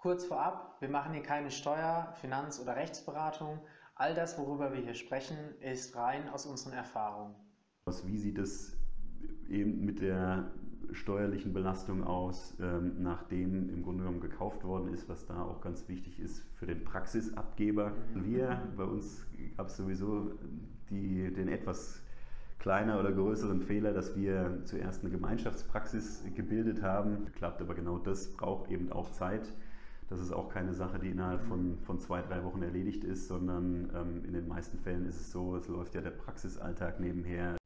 Kurz vorab, wir machen hier keine Steuer-, Finanz- oder Rechtsberatung. All das, worüber wir hier sprechen, ist rein aus unseren Erfahrungen. Wie sieht es eben mit der steuerlichen Belastung aus, ähm, nachdem im Grunde genommen gekauft worden ist, was da auch ganz wichtig ist für den Praxisabgeber. Wir, bei uns gab es sowieso die, den etwas kleiner oder größeren Fehler, dass wir zuerst eine Gemeinschaftspraxis gebildet haben. Klappt aber genau das braucht eben auch Zeit. Das ist auch keine Sache, die innerhalb von, von zwei, drei Wochen erledigt ist, sondern ähm, in den meisten Fällen ist es so, es läuft ja der Praxisalltag nebenher.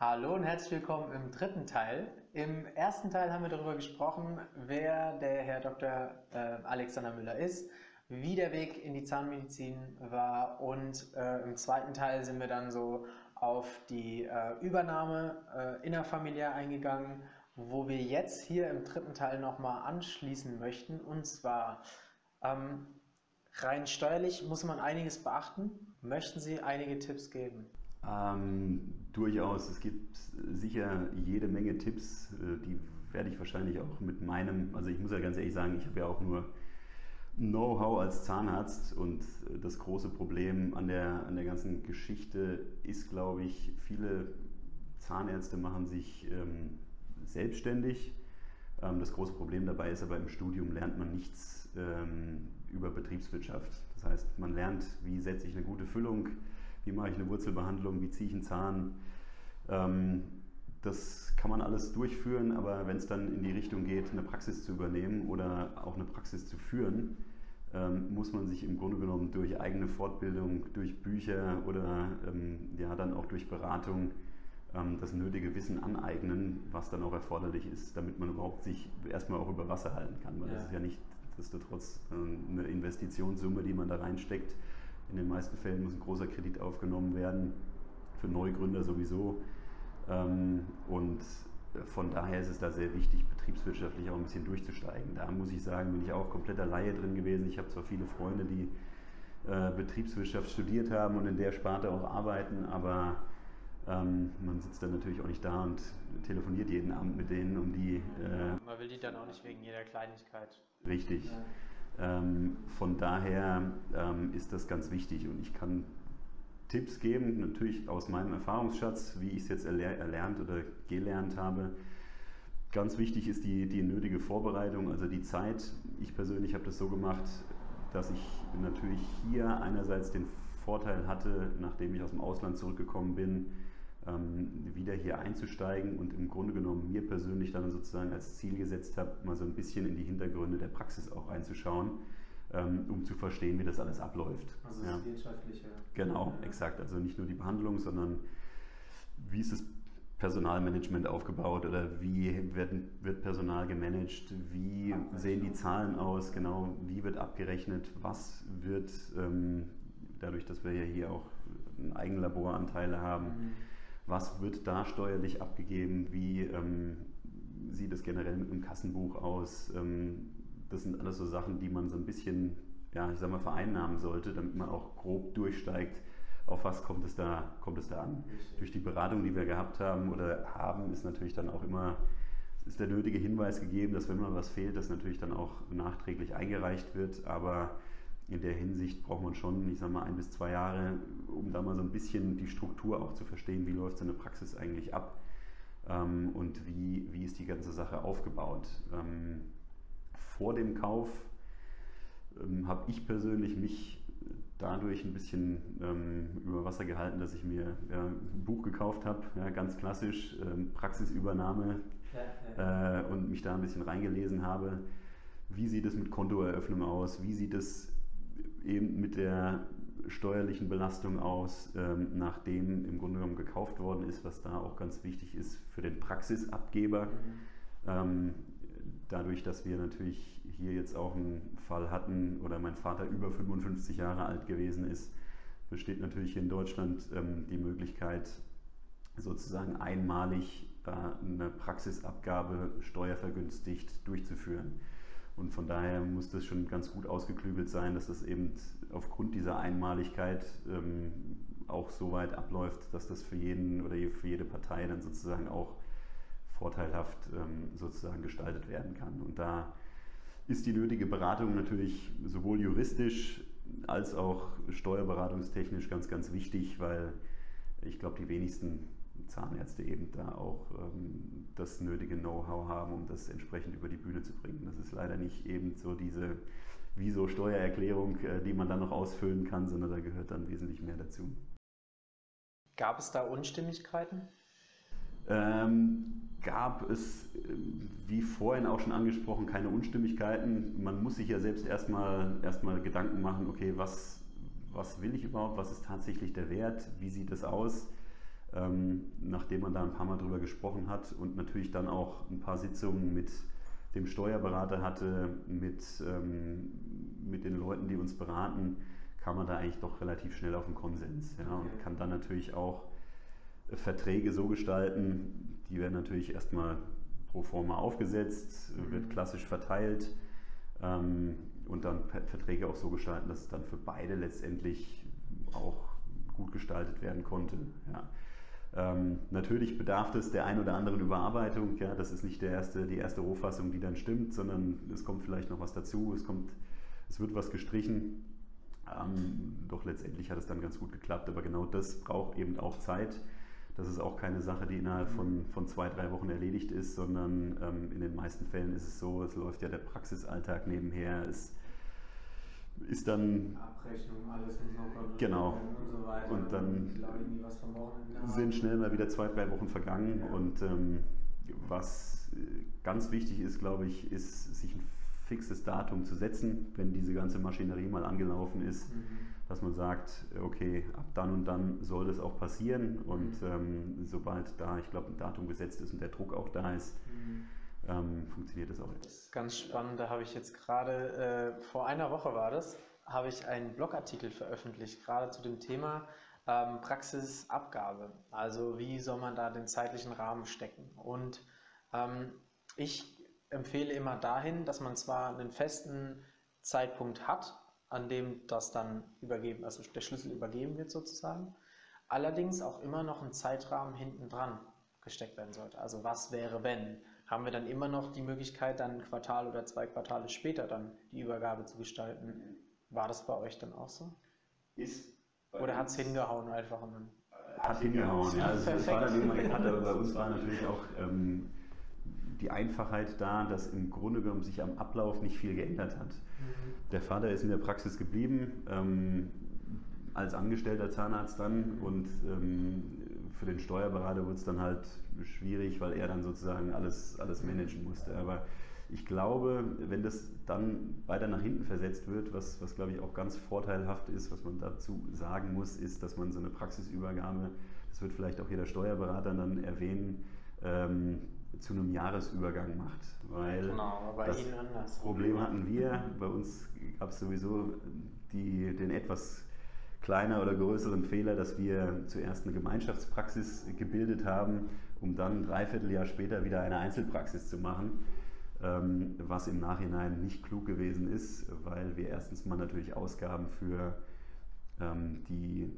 Hallo und herzlich willkommen im dritten Teil. Im ersten Teil haben wir darüber gesprochen, wer der Herr Dr. Äh, Alexander Müller ist, wie der Weg in die Zahnmedizin war und äh, im zweiten Teil sind wir dann so auf die äh, Übernahme äh, innerfamiliär eingegangen, wo wir jetzt hier im dritten Teil nochmal anschließen möchten. Und zwar ähm, rein steuerlich muss man einiges beachten. Möchten Sie einige Tipps geben? Ähm, durchaus. Es gibt sicher jede Menge Tipps, äh, die werde ich wahrscheinlich auch mit meinem, also ich muss ja ganz ehrlich sagen, ich habe ja auch nur Know-how als Zahnarzt und das große Problem an der, an der ganzen Geschichte ist, glaube ich, viele Zahnärzte machen sich ähm, selbstständig. Ähm, das große Problem dabei ist aber im Studium lernt man nichts ähm, über Betriebswirtschaft. Das heißt, man lernt, wie setze ich eine gute Füllung, wie mache ich eine Wurzelbehandlung, wie ziehe ich einen Zahn. Ähm, das kann man alles durchführen, aber wenn es dann in die Richtung geht, eine Praxis zu übernehmen oder auch eine Praxis zu führen, ähm, muss man sich im Grunde genommen durch eigene Fortbildung, durch Bücher oder ähm, ja, dann auch durch Beratung ähm, das nötige Wissen aneignen, was dann auch erforderlich ist, damit man überhaupt sich erstmal auch über Wasser halten kann. Weil ja. das ist ja nicht nichtsdestotrotz äh, eine Investitionssumme, die man da reinsteckt. In den meisten Fällen muss ein großer Kredit aufgenommen werden, für Neugründer sowieso. Ähm, und von daher ist es da sehr wichtig, betriebswirtschaftlich auch ein bisschen durchzusteigen. Da muss ich sagen, bin ich auch kompletter Laie drin gewesen. Ich habe zwar viele Freunde, die äh, Betriebswirtschaft studiert haben und in der Sparte auch arbeiten, aber ähm, man sitzt dann natürlich auch nicht da und telefoniert jeden Abend mit denen, um die. Äh, man will die dann auch nicht wegen jeder Kleinigkeit. Richtig. Ja. Ähm, von daher ähm, ist das ganz wichtig und ich kann Tipps geben, natürlich aus meinem Erfahrungsschatz, wie ich es jetzt erler erlernt oder gelernt habe. Ganz wichtig ist die, die nötige Vorbereitung, also die Zeit. Ich persönlich habe das so gemacht, dass ich natürlich hier einerseits den Vorteil hatte, nachdem ich aus dem Ausland zurückgekommen bin, ähm, wieder hier einzusteigen und im Grunde genommen mir persönlich dann sozusagen als Ziel gesetzt habe, mal so ein bisschen in die Hintergründe der Praxis auch reinzuschauen ähm, um zu verstehen, wie das alles abläuft. Also das ja. wirtschaftliche. Genau, exakt. Also nicht nur die Behandlung, sondern wie ist das Personalmanagement aufgebaut oder wie wird, wird Personal gemanagt, wie sehen die Zahlen aus, genau, wie wird abgerechnet, was wird, ähm, dadurch, dass wir ja hier auch Eigenlaboranteile haben, mhm. was wird da steuerlich abgegeben, wie ähm, sieht es generell mit dem Kassenbuch aus, ähm, das sind alles so Sachen, die man so ein bisschen, ja, ich sag mal, vereinnahmen sollte, damit man auch grob durchsteigt, auf was kommt es da, kommt es da an. Durch die Beratung, die wir gehabt haben oder haben, ist natürlich dann auch immer ist der nötige Hinweis gegeben, dass wenn mal was fehlt, das natürlich dann auch nachträglich eingereicht wird. Aber in der Hinsicht braucht man schon, ich sag mal, ein bis zwei Jahre, um da mal so ein bisschen die Struktur auch zu verstehen, wie läuft so eine Praxis eigentlich ab ähm, und wie, wie ist die ganze Sache aufgebaut. Ähm, vor dem Kauf ähm, habe ich persönlich mich dadurch ein bisschen ähm, über Wasser gehalten, dass ich mir ja, ein Buch gekauft habe, ja, ganz klassisch, ähm, Praxisübernahme ja. Äh, und mich da ein bisschen reingelesen habe. Wie sieht es mit Kontoeröffnung aus? Wie sieht es eben mit der steuerlichen Belastung aus, ähm, nachdem im Grunde genommen gekauft worden ist, was da auch ganz wichtig ist für den Praxisabgeber. Mhm. Ähm, dadurch, dass wir natürlich hier jetzt auch einen Fall hatten oder mein Vater über 55 Jahre alt gewesen ist, besteht natürlich hier in Deutschland ähm, die Möglichkeit, sozusagen einmalig äh, eine Praxisabgabe steuervergünstigt durchzuführen. Und von daher muss das schon ganz gut ausgeklügelt sein, dass das eben aufgrund dieser Einmaligkeit ähm, auch so weit abläuft, dass das für jeden oder für jede Partei dann sozusagen auch vorteilhaft ähm, sozusagen gestaltet werden kann. Und da ist die nötige Beratung natürlich sowohl juristisch als auch steuerberatungstechnisch ganz, ganz wichtig, weil ich glaube, die wenigsten Zahnärzte eben da auch ähm, das nötige Know-how haben, um das entsprechend über die Bühne zu bringen. Das ist leider nicht eben so diese Wieso-Steuererklärung, äh, die man dann noch ausfüllen kann, sondern da gehört dann wesentlich mehr dazu. Gab es da Unstimmigkeiten? Ähm, gab es, äh, wie vorhin auch schon angesprochen, keine Unstimmigkeiten. Man muss sich ja selbst erstmal erstmal Gedanken machen, okay, was, was will ich überhaupt, was ist tatsächlich der Wert, wie sieht es aus, ähm, nachdem man da ein paar Mal drüber gesprochen hat und natürlich dann auch ein paar Sitzungen mit dem Steuerberater hatte, mit, ähm, mit den Leuten, die uns beraten, kam man da eigentlich doch relativ schnell auf einen Konsens ja, und kann dann natürlich auch Verträge so gestalten, die werden natürlich erstmal pro forma aufgesetzt, mhm. wird klassisch verteilt ähm, und dann Verträge auch so gestalten, dass es dann für beide letztendlich auch gut gestaltet werden konnte. Ja. Ähm, natürlich bedarf es der ein oder anderen Überarbeitung. Ja, das ist nicht der erste, die erste Rohfassung, die dann stimmt, sondern es kommt vielleicht noch was dazu, es, kommt, es wird was gestrichen. Ähm, doch letztendlich hat es dann ganz gut geklappt. Aber genau das braucht eben auch Zeit. Das ist auch keine Sache, die innerhalb von, von zwei, drei Wochen erledigt ist, sondern ähm, in den meisten Fällen ist es so, es läuft ja der Praxisalltag nebenher. Es ist dann. Abrechnung, alles muss noch genau. und so weiter. Und dann sind schnell mal wieder zwei, drei Wochen vergangen. Ja. Und ähm, was ganz wichtig ist, glaube ich, ist, sich ein fixes Datum zu setzen, wenn diese ganze Maschinerie mal angelaufen ist. Mhm dass man sagt, okay, ab dann und dann soll das auch passieren und mhm. ähm, sobald da, ich glaube, ein Datum gesetzt ist und der Druck auch da ist, mhm. ähm, funktioniert das auch. Ganz spannend, da habe ich jetzt gerade, äh, vor einer Woche war das, habe ich einen Blogartikel veröffentlicht, gerade zu dem Thema ähm, Praxisabgabe. Also wie soll man da den zeitlichen Rahmen stecken? Und ähm, ich empfehle immer dahin, dass man zwar einen festen Zeitpunkt hat, an dem das dann übergeben, also der Schlüssel übergeben wird sozusagen. Allerdings auch immer noch ein Zeitrahmen hinten dran gesteckt werden sollte. Also was wäre, wenn? Haben wir dann immer noch die Möglichkeit, dann ein Quartal oder zwei Quartale später dann die Übergabe zu gestalten? War das bei euch dann auch so? Ist oder hat es hingehauen einfach? Hat hingehauen, ja. Also es war dann aber bei uns war natürlich auch ähm, die Einfachheit da, dass im Grunde genommen sich am Ablauf nicht viel geändert hat. Mhm. Der Vater ist in der Praxis geblieben, ähm, als angestellter Zahnarzt dann und ähm, für den Steuerberater wurde es dann halt schwierig, weil er dann sozusagen alles, alles managen musste. Aber ich glaube, wenn das dann weiter nach hinten versetzt wird, was, was glaube ich auch ganz vorteilhaft ist, was man dazu sagen muss, ist, dass man so eine Praxisübergabe, das wird vielleicht auch jeder Steuerberater dann erwähnen, ähm, zu einem Jahresübergang macht. Weil genau, bei das Ihnen anders. Problem hatten wir. Bei uns gab es sowieso die, den etwas kleiner oder größeren Fehler, dass wir zuerst eine Gemeinschaftspraxis gebildet haben, um dann ein Dreivierteljahr später wieder eine Einzelpraxis zu machen, ähm, was im Nachhinein nicht klug gewesen ist, weil wir erstens mal natürlich Ausgaben für ähm, die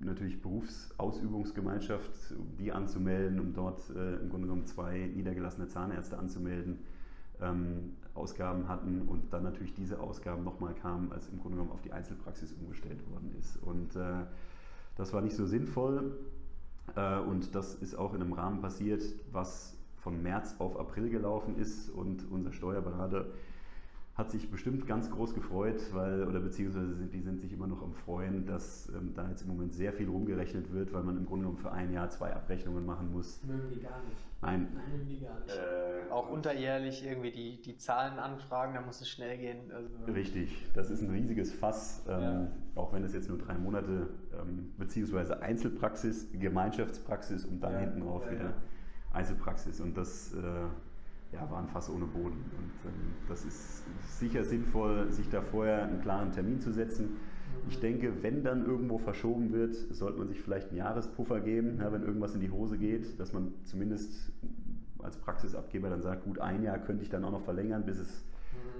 natürlich Berufsausübungsgemeinschaft, die anzumelden, um dort äh, im Grunde genommen zwei niedergelassene Zahnärzte anzumelden, ähm, Ausgaben hatten und dann natürlich diese Ausgaben nochmal kamen, als im Grunde genommen auf die Einzelpraxis umgestellt worden ist. Und äh, das war nicht so sinnvoll äh, und das ist auch in einem Rahmen passiert, was von März auf April gelaufen ist und unser Steuerberater hat sich bestimmt ganz groß gefreut, weil, oder beziehungsweise sind, die sind sich immer noch am Freuen, dass ähm, da jetzt im Moment sehr viel rumgerechnet wird, weil man im Grunde genommen für ein Jahr zwei Abrechnungen machen muss. Mögen die gar nicht. Nein. Nein, mögen die gar nicht. Äh, auch unterjährlich irgendwie die, die Zahlen anfragen, da muss es schnell gehen. Also richtig, das ist ein riesiges Fass, ähm, ja. auch wenn es jetzt nur drei Monate, ähm, beziehungsweise Einzelpraxis, Gemeinschaftspraxis und dann ja, hinten rauf ja, wieder Einzelpraxis. Und das äh, ja, war ein Fass ohne Boden. Und ähm, das ist sicher sinnvoll, sich da vorher einen klaren Termin zu setzen. Ich denke, wenn dann irgendwo verschoben wird, sollte man sich vielleicht einen Jahrespuffer geben, ja, wenn irgendwas in die Hose geht, dass man zumindest als Praxisabgeber dann sagt, gut, ein Jahr könnte ich dann auch noch verlängern, bis es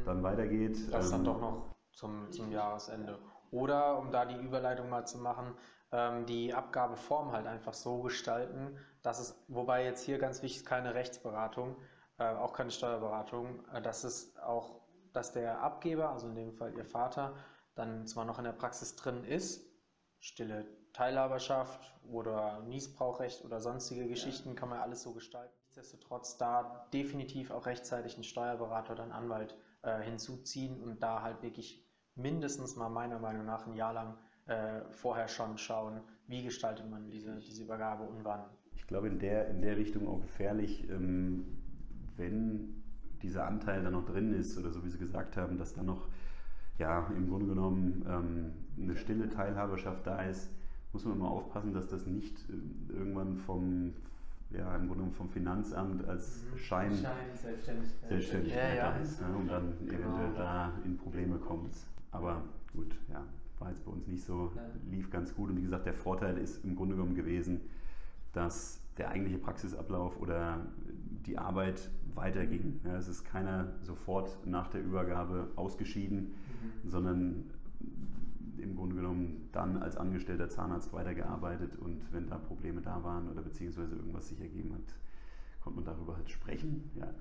dann weitergeht. Das dann ähm, doch noch zum, zum Jahresende. Oder, um da die Überleitung mal zu machen, ähm, die Abgabeform halt einfach so gestalten, dass es, wobei jetzt hier ganz wichtig keine Rechtsberatung, äh, auch keine Steuerberatung, äh, dass es auch, dass der Abgeber, also in dem Fall Ihr Vater, dann zwar noch in der Praxis drin ist, stille Teilhaberschaft oder Niesbrauchrecht oder sonstige Geschichten, ja. kann man alles so gestalten. Nichtsdestotrotz da definitiv auch rechtzeitig einen Steuerberater oder einen Anwalt äh, hinzuziehen und da halt wirklich mindestens mal meiner Meinung nach ein Jahr lang äh, vorher schon schauen, wie gestaltet man diese, diese Übergabe und wann. Ich glaube, in der, in der Richtung auch gefährlich, ähm, wenn dieser Anteil dann noch drin ist oder so wie Sie gesagt haben, dass dann noch ja, im Grunde genommen ähm, eine stille Teilhaberschaft da ist, muss man immer aufpassen, dass das nicht äh, irgendwann vom, ja, im Grunde genommen vom Finanzamt als mhm. Schein, Schein Selbstständigkeit, Selbstständigkeit ja, ja. da ist ne, und dann genau. eventuell da in Probleme kommt. Aber gut, ja, war jetzt bei uns nicht so, lief ganz gut. Und wie gesagt, der Vorteil ist im Grunde genommen gewesen, dass der eigentliche Praxisablauf oder die Arbeit weiterging. Ja, es ist keiner sofort nach der Übergabe ausgeschieden, mhm. sondern im Grunde genommen dann als angestellter Zahnarzt weitergearbeitet und wenn da Probleme da waren oder beziehungsweise irgendwas sich ergeben hat, konnte man darüber halt sprechen. Ja,